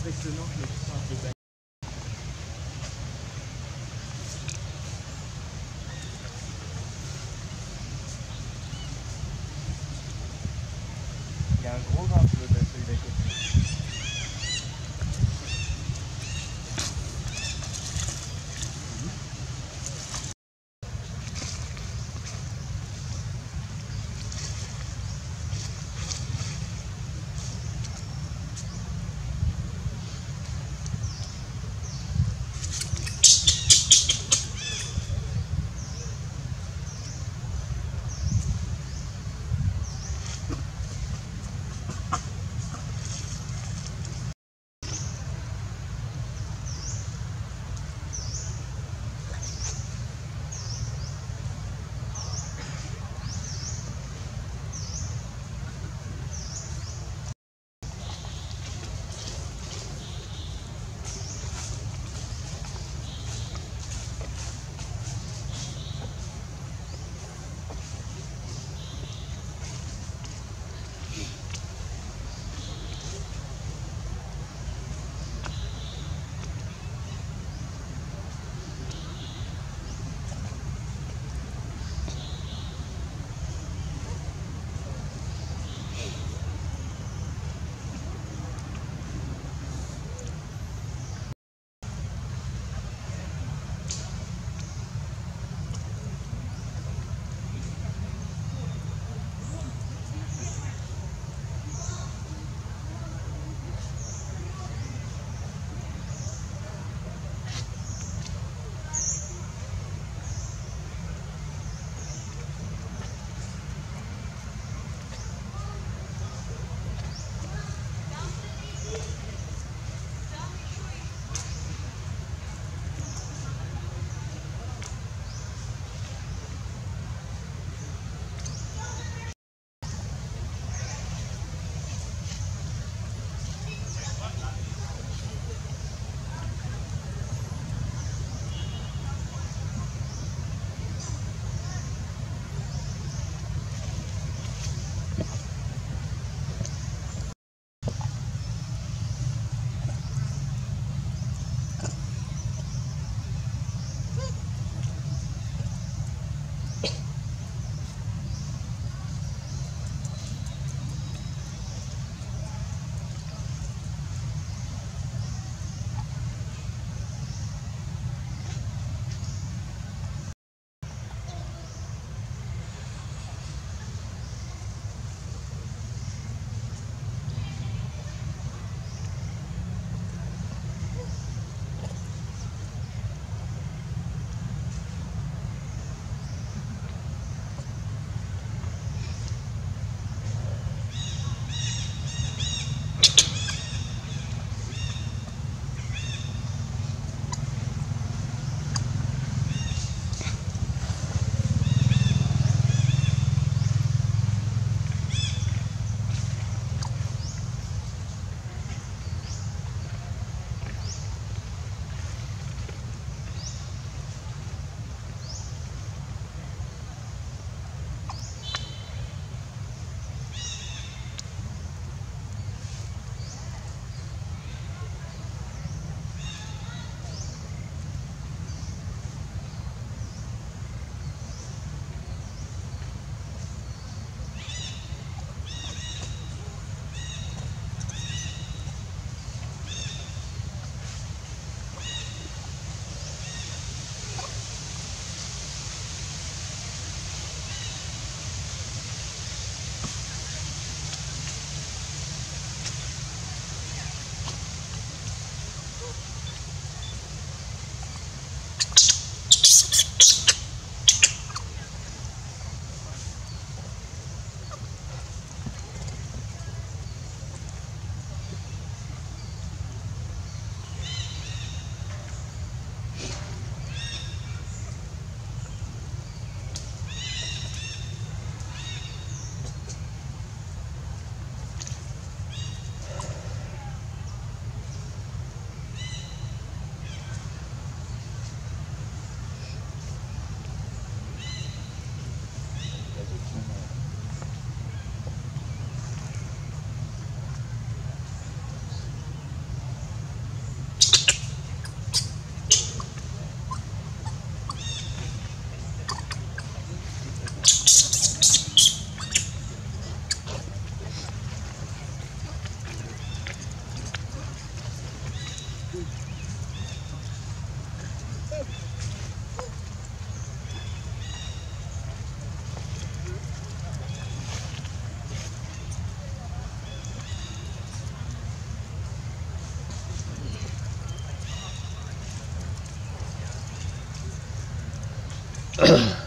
impressionnant que le Ugh.